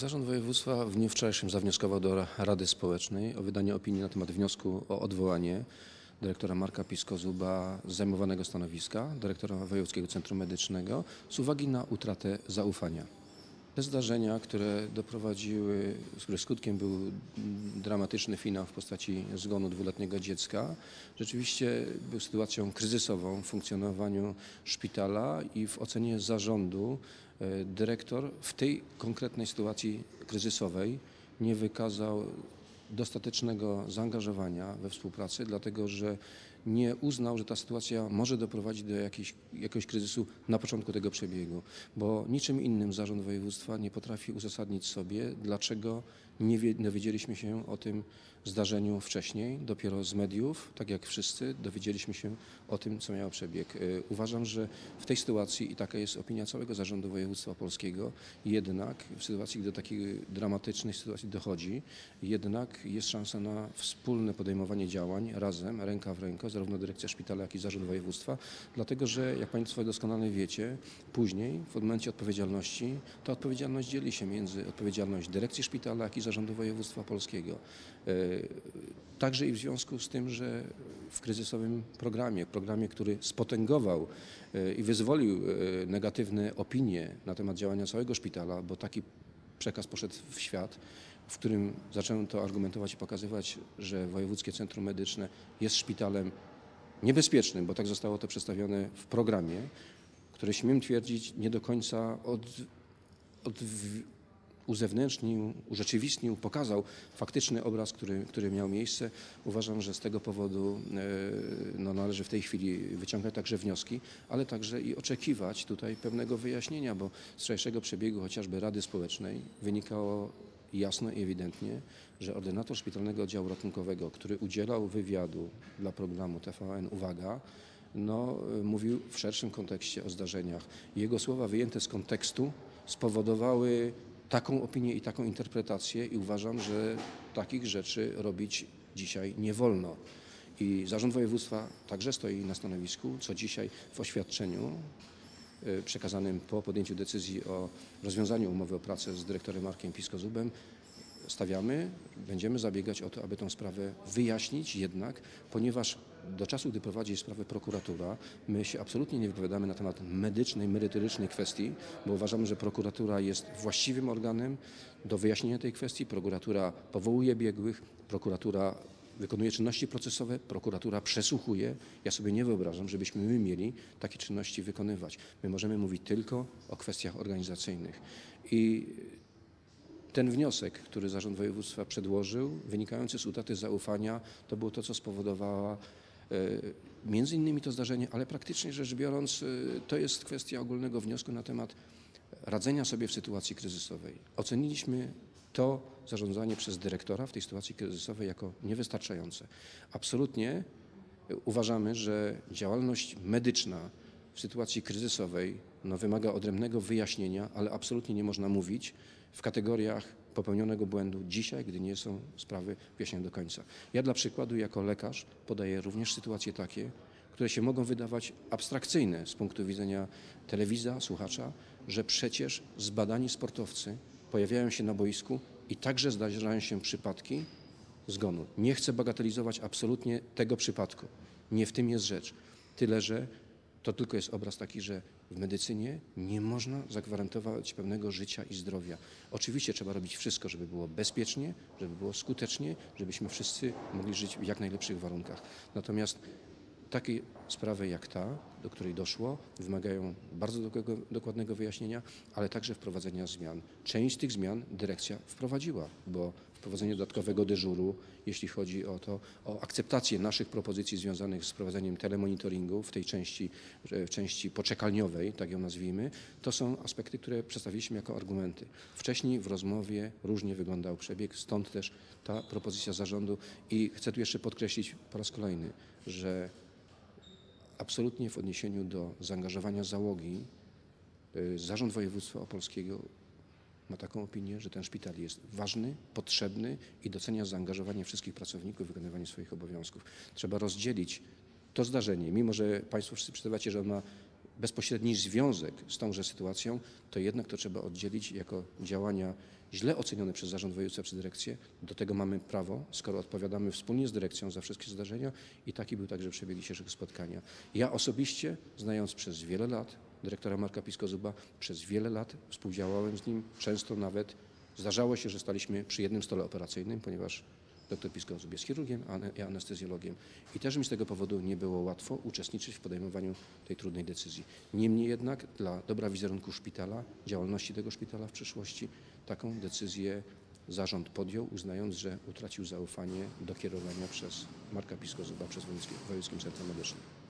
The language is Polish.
Zarząd województwa w dniu wczorajszym zawnioskował do Rady Społecznej o wydanie opinii na temat wniosku o odwołanie dyrektora Marka Pisko-Zuba z zajmowanego stanowiska dyrektora Wojewódzkiego Centrum Medycznego z uwagi na utratę zaufania. Te zdarzenia, które doprowadziły, z których skutkiem był dramatyczny finał w postaci zgonu dwuletniego dziecka, rzeczywiście był sytuacją kryzysową w funkcjonowaniu szpitala i w ocenie zarządu e, dyrektor w tej konkretnej sytuacji kryzysowej nie wykazał dostatecznego zaangażowania we współpracę, dlatego że nie uznał, że ta sytuacja może doprowadzić do jakiejś, jakiegoś kryzysu na początku tego przebiegu, bo niczym innym zarząd województwa nie potrafi uzasadnić sobie, dlaczego nie wie- dowiedzieliśmy się o tym zdarzeniu wcześniej, dopiero z mediów, tak jak wszyscy, dowiedzieliśmy się o tym, co miało przebieg. Y, Uważam, że w tej sytuacji, i taka jest opinia całego zarządu województwa polskiego, jednak w sytuacji, gdy do takiej dramatycznej sytuacji dochodzi, jednak jest szansa na wspólne podejmowanie działań razem, ręka w rękę, zarówno dyrekcja szpitala, jak i zarząd województwa, dlatego że, jak Państwo doskonale wiecie, później, w momencie odpowiedzialności, ta odpowiedzialność dzieli się między odpowiedzialność dyrekcji szpitala, jak i zarządu województwa polskiego. E, Także i w związku z tym, że w kryzysowym programie, programie, który spotęgował e, i wyzwolił e, negatywne opinie na temat działania całego szpitala, bo taki przekaz poszedł w świat, w którym zacząłem to argumentować i pokazywać, że Wojewódzkie Centrum Medyczne jest szpitalem niebezpiecznym, bo tak zostało to przedstawione w programie, który śmiem twierdzić nie do końca od, od uzewnętrznił, urzeczywistnił, pokazał faktyczny obraz, który, który miał miejsce. Uważam, że z tego powodu e, no, należy w tej chwili wyciągać także wnioski, ale także i oczekiwać tutaj pewnego wyjaśnienia, bo z wczorajszego przebiegu chociażby Rady Społecznej wynikało jasno i ewidentnie, że ordynator szpitalnego oddziału ratunkowego, który udzielał wywiadu dla programu TVN Uwaga, no, y, mówił w szerszym kontekście o zdarzeniach. Jego słowa wyjęte z kontekstu spowodowały taką opinię i taką interpretację i uważam, że takich rzeczy robić dzisiaj nie wolno. I Zarząd Województwa także stoi na stanowisku, co dzisiaj w oświadczeniu przekazanym po podjęciu decyzji o rozwiązaniu umowy o pracę z dyrektorem Markiem Piskozubem stawiamy, będziemy zabiegać o to, aby tę sprawę wyjaśnić jednak, ponieważ do czasu, gdy prowadzi sprawę prokuratura, my się absolutnie nie wypowiadamy na temat medycznej, merytorycznej kwestii, bo uważamy, że prokuratura jest właściwym organem do wyjaśnienia tej kwestii. Prokuratura powołuje biegłych, prokuratura wykonuje czynności procesowe, prokuratura przesłuchuje. Ja sobie nie wyobrażam, żebyśmy my mieli takie czynności wykonywać. My możemy mówić tylko o kwestiach organizacyjnych. I ten wniosek, który Zarząd Województwa przedłożył, wynikający z utraty zaufania, to było to, co spowodowała e, między innymi to zdarzenie, ale praktycznie rzecz biorąc, e, to jest kwestia ogólnego wniosku na temat radzenia sobie w sytuacji kryzysowej. Oceniliśmy to zarządzanie przez dyrektora w tej sytuacji kryzysowej jako niewystarczające. Absolutnie uważamy, że działalność medyczna w sytuacji kryzysowej no, wymaga odrębnego wyjaśnienia, ale absolutnie nie można mówić w kategoriach popełnionego błędu dzisiaj, gdy nie są sprawy wyjaśnione do końca. Ja dla przykładu jako lekarz podaję również sytuacje takie, które się mogą wydawać abstrakcyjne z punktu widzenia telewizja, słuchacza, że przecież zbadani sportowcy pojawiają się na boisku i także zdarzają się przypadki zgonu. Nie chcę bagatelizować absolutnie tego przypadku. Nie w tym jest rzecz. Tyle, że to tylko jest obraz taki, że w medycynie nie można zagwarantować pewnego życia i zdrowia. Oczywiście trzeba robić wszystko, żeby było bezpiecznie, żeby było skutecznie, żebyśmy wszyscy mogli żyć w jak najlepszych warunkach. Natomiast takie sprawy jak ta, do której doszło, wymagają bardzo dokładnego- wyjaśnienia, ale także wprowadzenia zmian. Część tych zmian dyrekcja wprowadziła, bo wprowadzenie dodatkowego dyżuru, jeśli chodzi o to, o akceptację naszych propozycji związanych z wprowadzeniem telemonitoringu w tej części, w części poczekalniowej, tak ją nazwijmy, to są aspekty, które przedstawiliśmy jako argumenty. Wcześniej w rozmowie różnie wyglądał przebieg, stąd też ta propozycja zarządu i chcę tu jeszcze podkreślić po raz kolejny, że absolutnie w odniesieniu do zaangażowania załogi y, Zarząd Województwa Opolskiego ma taką opinię, że ten szpital jest ważny, potrzebny i docenia zaangażowanie wszystkich pracowników w wykonywanie swoich obowiązków. Trzeba rozdzielić to zdarzenie, mimo że Państwo wszyscy przedstawiacie, że on ma bezpośredni związek z tąże sytuacją, to jednak to trzeba oddzielić jako działania źle oceniony przez zarząd województwa czy dyrekcję. Do tego mamy prawo, skoro odpowiadamy wspólnie z dyrekcją za wszystkie zdarzenia i taki był także przebieg dzisiejszego spotkania. Ja osobiście, znając przez wiele lat dyrektora Marka Piskozuba, przez wiele lat współdziałałem z nim, często nawet zdarzało się, że staliśmy przy jednym stole operacyjnym, ponieważ dr Piskozub jest chirurgiem, ja anestezjologiem i też mi z tego powodu nie było łatwo uczestniczyć w podejmowaniu tej trudnej decyzji. Niemniej jednak dla dobra wizerunku szpitala, działalności tego szpitala w przyszłości, taką decyzję zarząd podjął, uznając, że utracił zaufanie do kierowania przez Marka Piskozuba przez Wojewódzkim Centrum Medycznym.